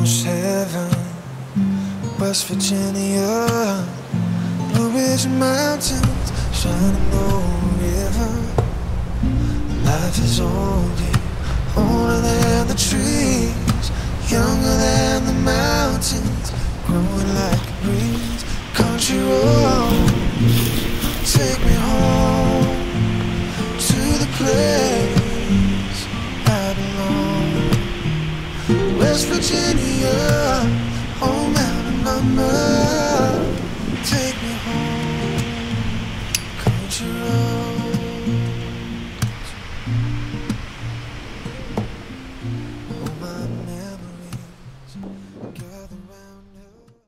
almost heaven West Virginia Blue Ridge Mountains Shining old river. Life is older, older than the trees Younger than the mountains Growing like a breeze. Country road. West Virginia, home out of number. Take me home, country roads. All my memories gather round.